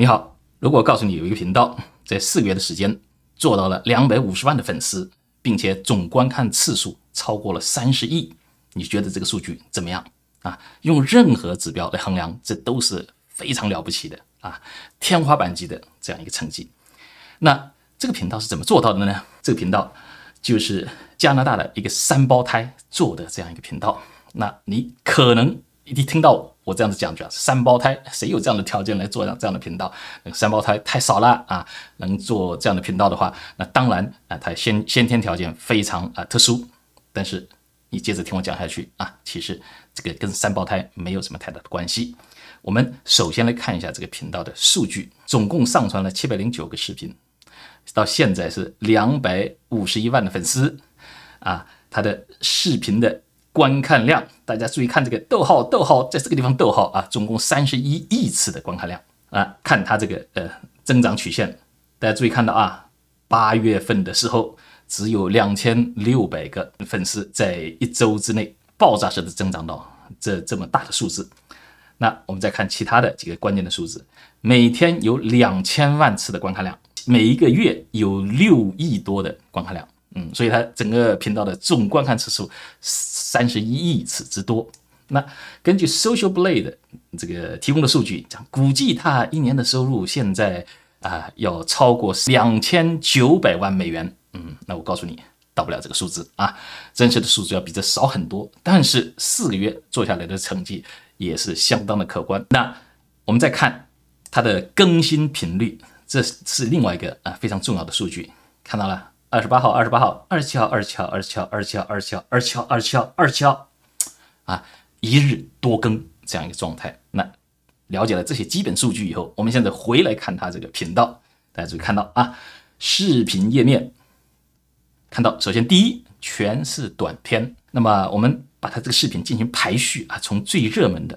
你好，如果告诉你有一个频道在四个月的时间做到了两百五十万的粉丝，并且总观看次数超过了三十亿，你觉得这个数据怎么样啊？用任何指标来衡量，这都是非常了不起的啊，天花板级的这样一个成绩。那这个频道是怎么做到的呢？这个频道就是加拿大的一个三胞胎做的这样一个频道。那你可能一听到。我我这样子讲，就三胞胎，谁有这样的条件来做这样的频道？那个三胞胎太少了啊！能做这样的频道的话，那当然啊，他先先天条件非常啊特殊。但是你接着听我讲下去啊，其实这个跟三胞胎没有什么太大的关系。我们首先来看一下这个频道的数据，总共上传了七百零九个视频，到现在是两百五十一万的粉丝啊，他的视频的。观看量，大家注意看这个逗号，逗号在这个地方，逗号啊，总共三十一亿次的观看量啊，看它这个呃增长曲线，大家注意看到啊，八月份的时候只有两千六百个粉丝，在一周之内爆炸式的增长到这这么大的数字。那我们再看其他的几个关键的数字，每天有两千万次的观看量，每一个月有六亿多的观看量。嗯，所以它整个频道的总观看次数三十一亿次之多。那根据 Social Blade 这个提供的数据讲，估计他一年的收入现在啊要超过两千九百万美元。嗯，那我告诉你，到不了这个数字啊，真实的数字要比这少很多。但是四个月做下来的成绩也是相当的可观。那我们再看它的更新频率，这是另外一个啊非常重要的数据，看到了。二十八号，二十八号，二十七号，二十七号，二十七号，二十七号，二十七号，二十七号，二十七号，二十七号，啊，一日多更这样一个状态。那了解了这些基本数据以后，我们现在回来看它这个频道，大家注意看到啊，视频页面看到，首先第一全是短片。那么我们把它这个视频进行排序啊，从最热门的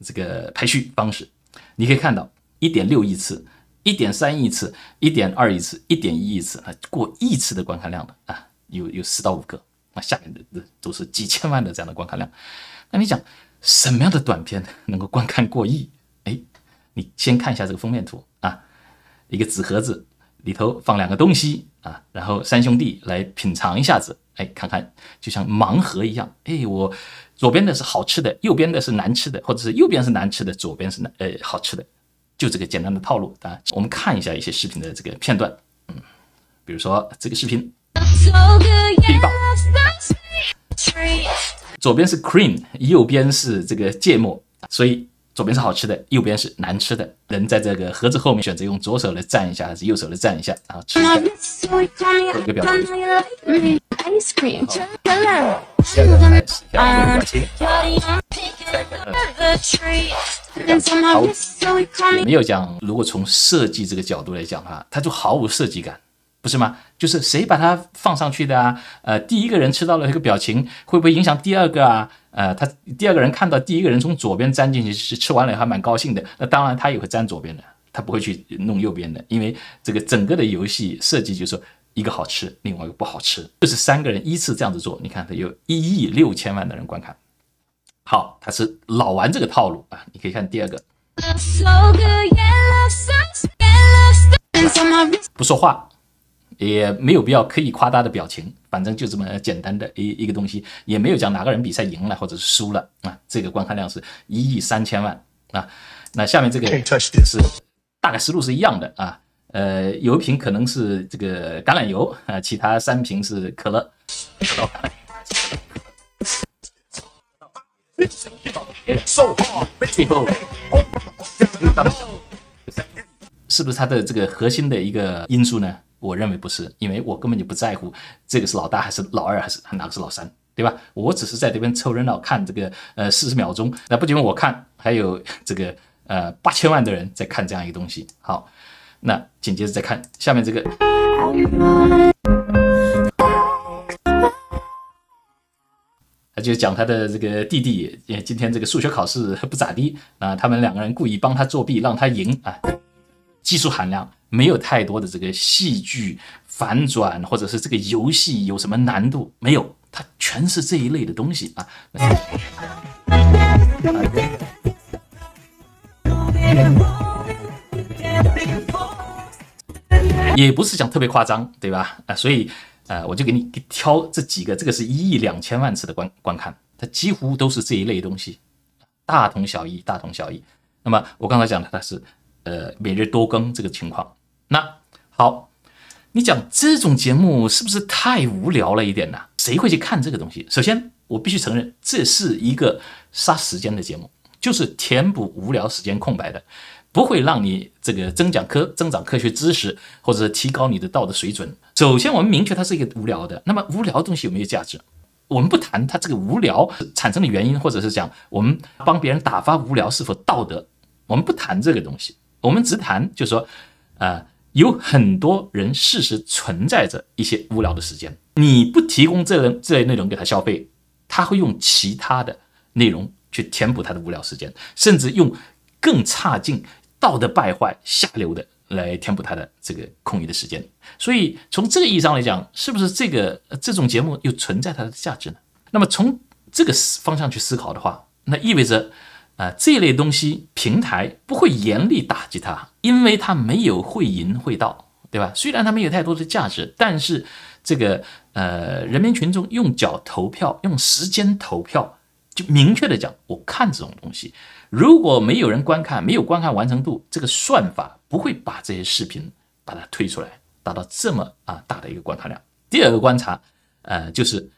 这个排序方式，你可以看到一点六亿次。一点三亿次，一点二亿次，一点一亿次啊，过亿次的观看量的啊，有有四到五个，那下面的都是几千万的这样的观看量。那你讲什么样的短片能够观看过亿？哎，你先看一下这个封面图啊，一个纸盒子里头放两个东西啊，然后三兄弟来品尝一下子，哎，看看就像盲盒一样，哎，我左边的是好吃的，右边的是难吃的，或者是右边是难吃的，左边是难呃好吃的。就这个简单的套路啊，我们看一下一些视频的这个片段，嗯，比如说这个视频，左边是 cream，右边是这个芥末，所以左边是好吃的，右边是难吃的。人在这个盒子后面选择用左手来蘸一下，还是右手来蘸一下，然后吃一下，一个表情。ice cream，没有讲，如果从设计这个角度来讲的话，它就毫无设计感，不是吗？就是谁把它放上去的啊？呃，第一个人吃到了这个表情，会不会影响第二个啊？呃，他第二个人看到第一个人从左边粘进去，是吃完了还蛮高兴的。那当然他也会粘左边的，他不会去弄右边的，因为这个整个的游戏设计就是说。一个好吃，另外一个不好吃，就是三个人依次这样子做。你看，它有一亿六千万的人观看。好，他是老玩这个套路啊。你可以看第二个，不说话，也没有必要刻意夸大的表情，反正就这么简单的一一个东西，也没有讲哪个人比赛赢了或者是输了啊。这个观看量是一亿三千万啊。那下面这个是大概思路是一样的啊。呃，有一瓶可能是这个橄榄油啊，其他三瓶是可乐。是不是它的这个核心的一个因素呢？我认为不是，因为我根本就不在乎这个是老大还是老二还是哪个是老三，对吧？我只是在这边凑热闹看这个呃四十秒钟，那不仅我看，还有这个呃八千万的人在看这样一个东西。好。那紧接着再看下面这个，就讲他的这个弟弟，今天这个数学考试不咋地啊，他们两个人故意帮他作弊，让他赢啊。技术含量没有太多的这个戏剧反转，或者是这个游戏有什么难度没有，它全是这一类的东西啊。也不是讲特别夸张，对吧？啊，所以呃，我就给你挑这几个，这个是一亿两千万次的观观看，它几乎都是这一类东西，大同小异，大同小异。那么我刚才讲的，它是呃每日多更这个情况。那好，你讲这种节目是不是太无聊了一点呢？谁会去看这个东西？首先，我必须承认，这是一个杀时间的节目，就是填补无聊时间空白的。不会让你这个增长科增长科学知识，或者是提高你的道德水准。首先，我们明确它是一个无聊的。那么，无聊的东西有没有价值？我们不谈它这个无聊产生的原因，或者是讲我们帮别人打发无聊是否道德，我们不谈这个东西。我们只谈，就是说，呃，有很多人事实存在着一些无聊的时间，你不提供这类这类内容给他消费，他会用其他的内容去填补他的无聊时间，甚至用更差劲。道德败坏、下流的来填补他的这个空余的时间，所以从这个意义上来讲，是不是这个这种节目又存在它的价值呢？那么从这个方向去思考的话，那意味着啊这类东西平台不会严厉打击它，因为它没有会淫会道，对吧？虽然它没有太多的价值，但是这个呃人民群众用脚投票、用时间投票，就明确的讲，我看这种东西。如果没有人观看，没有观看完成度，这个算法不会把这些视频把它推出来，达到这么啊大的一个观看量。第二个观察，呃，就是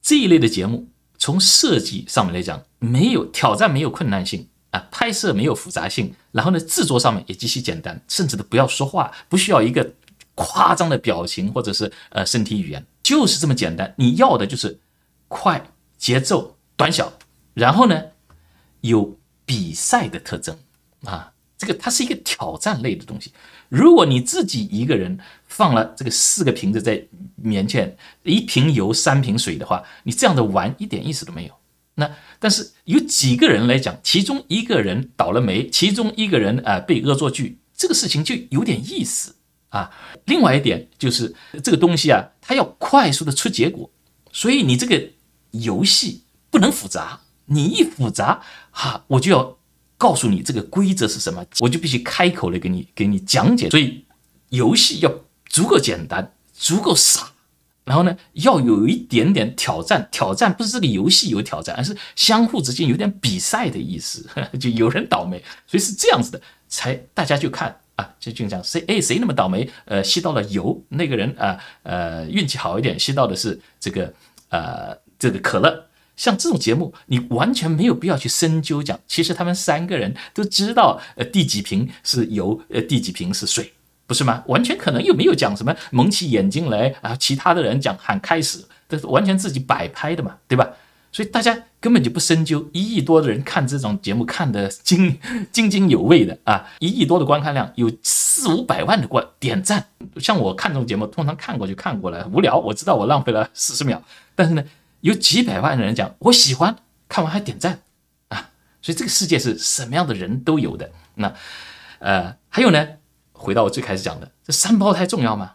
这一类的节目从设计上面来讲，没有挑战，没有困难性啊，拍摄没有复杂性，然后呢，制作上面也极其简单，甚至都不要说话，不需要一个夸张的表情或者是呃身体语言，就是这么简单。你要的就是快节奏、短小，然后呢有。比赛的特征啊，这个它是一个挑战类的东西。如果你自己一个人放了这个四个瓶子在面前，一瓶油三瓶水的话，你这样的玩一点意思都没有。那但是有几个人来讲，其中一个人倒了霉，其中一个人啊被恶作剧，这个事情就有点意思啊。另外一点就是这个东西啊，它要快速的出结果，所以你这个游戏不能复杂。你一复杂哈，我就要告诉你这个规则是什么，我就必须开口来给你给你讲解。所以游戏要足够简单，足够傻，然后呢，要有一点点挑战。挑战不是这个游戏有挑战，而是相互之间有点比赛的意思，就有人倒霉，所以是这样子的，才大家就看啊，就就讲谁哎谁那么倒霉，呃，吸到了油，那个人啊呃运气好一点，吸到的是这个呃这个可乐。像这种节目，你完全没有必要去深究讲。其实他们三个人都知道，呃，第几瓶是油，呃，第几瓶是水，不是吗？完全可能又没有讲什么蒙起眼睛来啊，其他的人讲喊开始，这是完全自己摆拍的嘛，对吧？所以大家根本就不深究。一亿多的人看这种节目看得津津津有味的啊，一亿多的观看量，有四五百万的观点赞。像我看这种节目，通常看过就看过了，无聊，我知道我浪费了四十秒，但是呢。有几百万的人讲我喜欢，看完还点赞啊！所以这个世界是什么样的人都有的。那呃，还有呢，回到我最开始讲的，这三胞胎重要吗？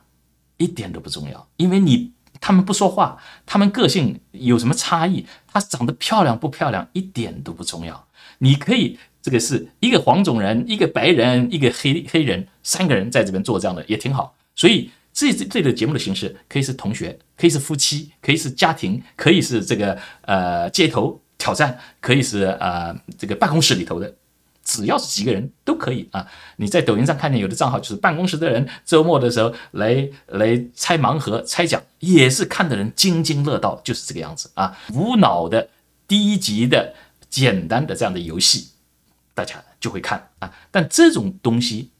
一点都不重要，因为你他们不说话，他们个性有什么差异？他长得漂亮不漂亮一点都不重要。你可以这个是一个黄种人，一个白人，一个黑黑人，三个人在这边做这样的也挺好。所以。这这这个节目的形式可以是同学，可以是夫妻，可以是家庭，可以是这个呃街头挑战，可以是呃这个办公室里头的，只要是几个人都可以啊。你在抖音上看见有的账号就是办公室的人周末的时候来来拆盲盒、拆奖，也是看的人津津乐道，就是这个样子啊。无脑的、低级的、简单的这样的游戏，大家就会看啊。但这种东西，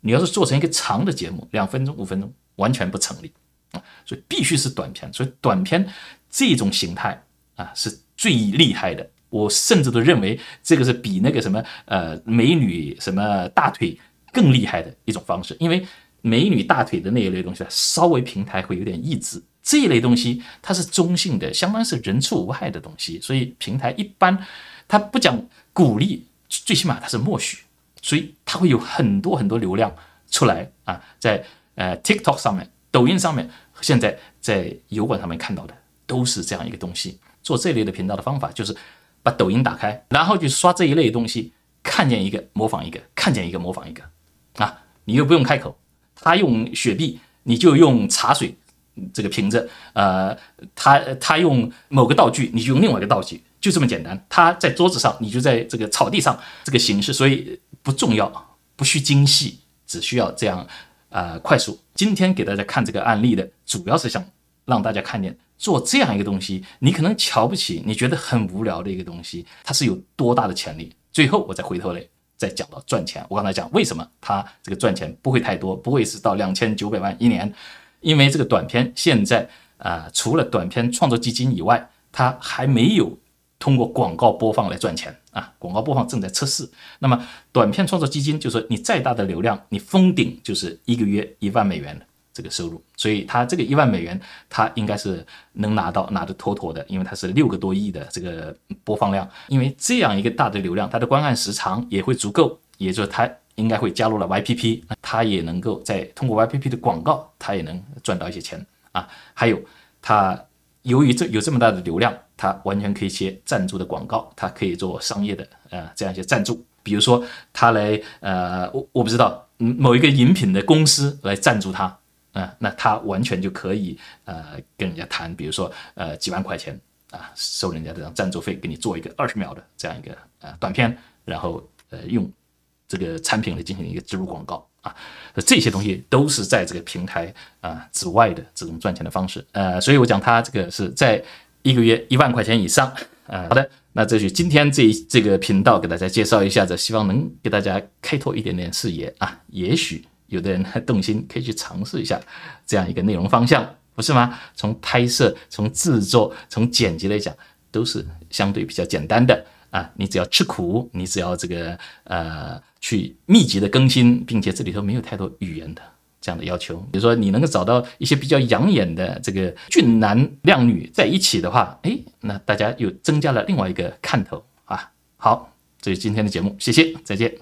你要是做成一个长的节目，两分钟、五分钟。完全不成立啊，所以必须是短片。所以短片这种形态啊是最厉害的。我甚至都认为这个是比那个什么呃美女什么大腿更厉害的一种方式。因为美女大腿的那一类东西稍微平台会有点抑制，这一类东西它是中性的，相当是人畜无害的东西。所以平台一般它不讲鼓励，最起码它是默许，所以它会有很多很多流量出来啊，在。呃，TikTok 上面、抖音上面，现在在油管上面看到的都是这样一个东西。做这类的频道的方法就是把抖音打开，然后就刷这一类东西，看见一个模仿一个，看见一个模仿一个，啊，你又不用开口，他用雪碧，你就用茶水这个瓶子，呃，他他用某个道具，你就用另外一个道具，就这么简单。他在桌子上，你就在这个草地上，这个形式，所以不重要，不需精细，只需要这样呃快速。今天给大家看这个案例的主要是想让大家看见做这样一个东西，你可能瞧不起，你觉得很无聊的一个东西，它是有多大的潜力。最后我再回头来。再讲到赚钱，我刚才讲为什么它这个赚钱不会太多，不会是到两千九百万一年，因为这个短片现在啊，除了短片创作基金以外，它还没有通过广告播放来赚钱啊，广告播放正在测试。那么短片创作基金就是说，你再大的流量，你封顶就是一个月一万美元的。这个收入，所以他这个一万美元，他应该是能拿到拿得妥妥的，因为它是六个多亿的这个播放量，因为这样一个大的流量，它的观看时长也会足够，也就是他应该会加入了 YPP，他也能够在通过 YPP 的广告，他也能赚到一些钱啊。还有他由于这有这么大的流量，他完全可以接赞助的广告，他可以做商业的呃这样一些赞助，比如说他来呃我我不知道某一个饮品的公司来赞助他。啊，那他完全就可以呃跟人家谈，比如说呃几万块钱啊，收人家这张赞助费，给你做一个二十秒的这样一个呃短片，然后呃用这个产品来进行一个植入广告啊，这些东西都是在这个平台啊之外的这种赚钱的方式，呃，所以我讲他这个是在一个月一万块钱以上，呃，好的，那这就今天这这个频道给大家介绍一下子，希望能给大家开拓一点点视野啊，也许。有的人还动心，可以去尝试一下这样一个内容方向，不是吗？从拍摄、从制作、从剪辑来讲，都是相对比较简单的啊。你只要吃苦，你只要这个呃去密集的更新，并且这里头没有太多语言的这样的要求。比如说你能够找到一些比较养眼的这个俊男靓女在一起的话，哎，那大家又增加了另外一个看头啊。好，这是今天的节目，谢谢，再见。